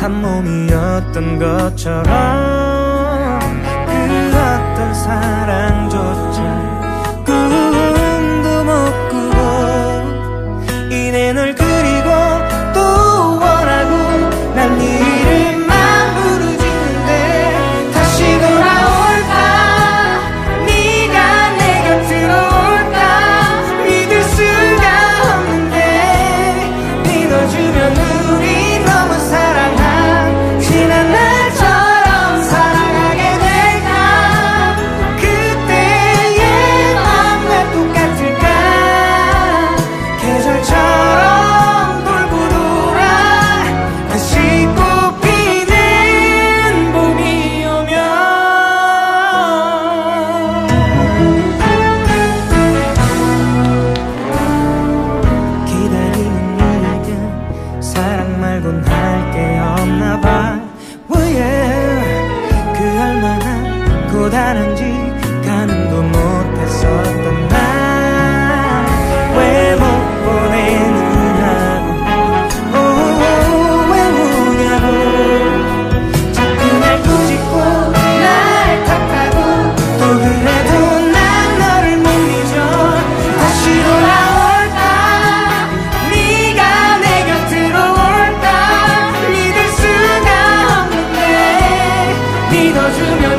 한 몸이었던 것처럼 그 어떤 사랑조차 Còn 你的绝妙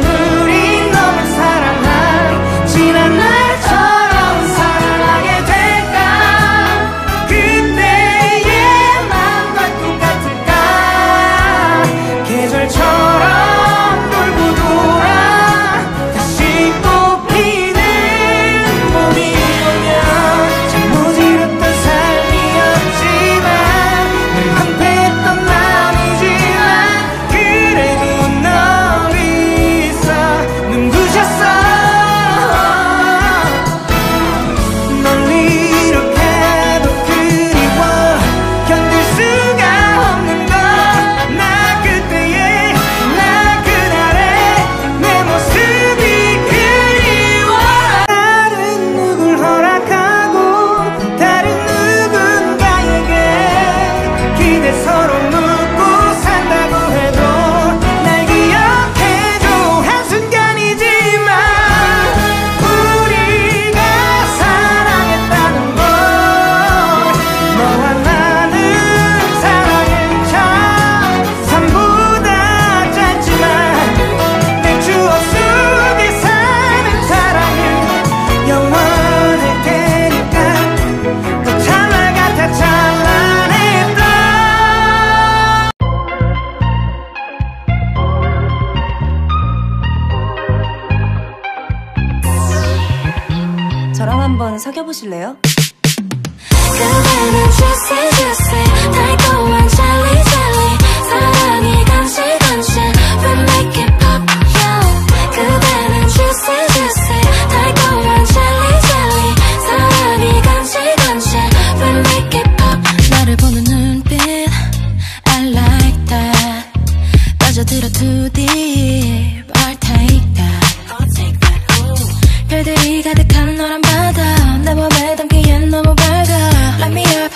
사귀어 보실래요? 그대는 주세 주세 달콤한 젤리 젤리 사랑이 간식 간식 We make it pop yo 그대는 주세 주세 달콤한 젤리 젤리 사랑이 간식 간식 We make it pop 나를 보는 눈빛 I like that. 빠져들어 too deep I'll take that. 별들이 가득한 너란 밤. I'm a bad, I'm getting no more better. Light me up,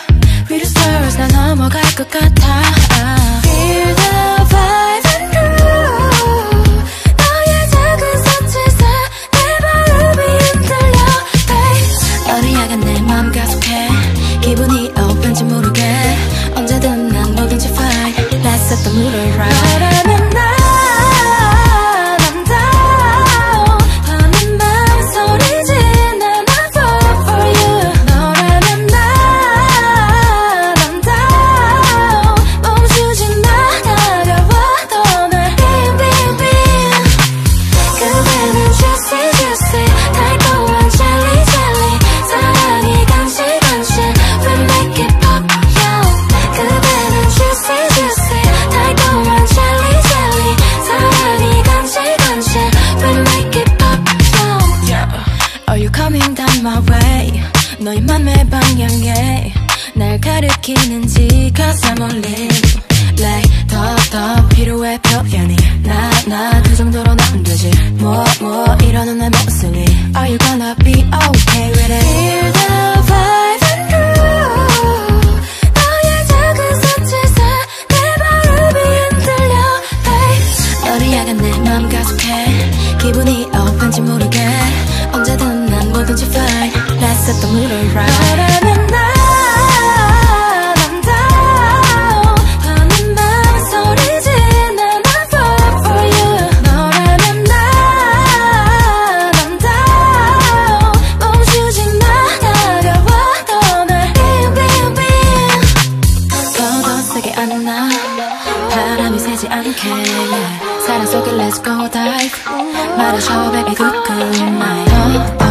read the stars, now I'm a good cut. 막히는지 Cause I'm on leave Like 더더 필요해 표현이 나나 그 정도로 나면 되지 뭐뭐 뭐 이러는 내 모습이 Are you gonna be okay with it? Feel the vibe and groove 너의 작은 손짓에 내 발음이 흔들려 hey. 너를 향한 내 마음 가속해 기분이 어떤지 모르게 언제든 난 뭐든지 fine Let's set the mood alright let's go dive. 말하셔 baby good good night